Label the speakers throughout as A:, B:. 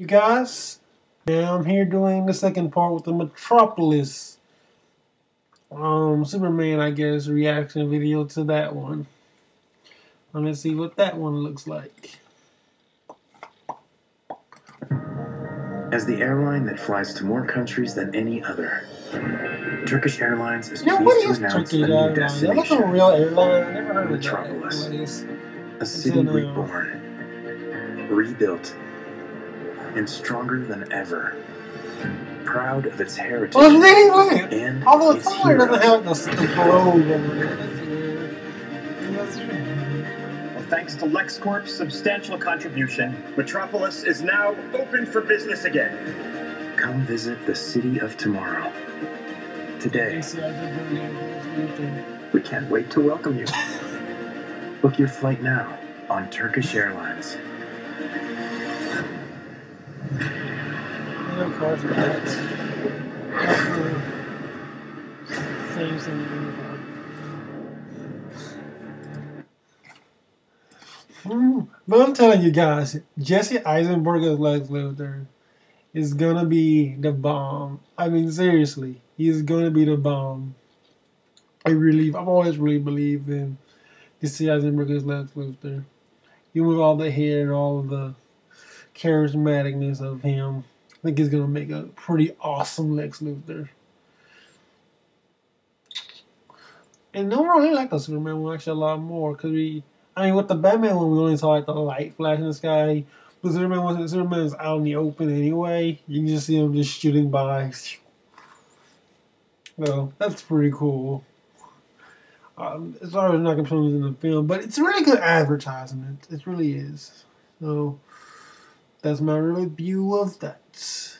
A: You guys, now I'm here doing the second part with the Metropolis um Superman, I guess, reaction video to that one. Let me see what that one looks like.
B: As the airline that flies to more countries than any other, Turkish Airlines is
A: Now,
B: pleased
A: is
B: to announce
A: Turkish
B: a new
A: Airlines? That's a
B: destination,
A: real airline. I never heard of
B: Metropolis.
A: that. place.
B: a city reborn, rebuilt, and stronger than ever. Proud of its heritage
A: Well, it's England.
B: and
A: Although
B: its
A: somewhere doesn't
B: heroes.
A: have the, the globe over there. That's weird. That's weird.
C: Well, thanks to LexCorp's substantial contribution, Metropolis is now open for business again.
B: Come visit the city of tomorrow. Today,
A: They see, I did really have this
C: We can't wait to welcome you.
B: book your flight now on Turkish Airlines.
A: Yeah, of course, that's that's the same thing before. Mm, But I'm telling you guys, Jesse Eisenberg as Lex Luthor is gonna be the bomb. I mean, seriously, he's gonna be the bomb. I really, I've always really believed in Jesse Eisenberg as Lex Luthor. Even with all the hair and all the charismaticness of him, I think he's gonna make a pretty awesome Lex Luthor. And no one really like the Superman one actually a lot more because we, I mean, with the Batman one, we only saw like the light flash in the sky. But Superman one, Superman's out in the open anyway. You can just see him just shooting by. So that's pretty cool. Um, as far as not confirmed in the film, but it's really good advertisement. It really is. So that's my review of that.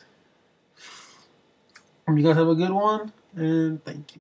A: You guys have a good one, and thank you.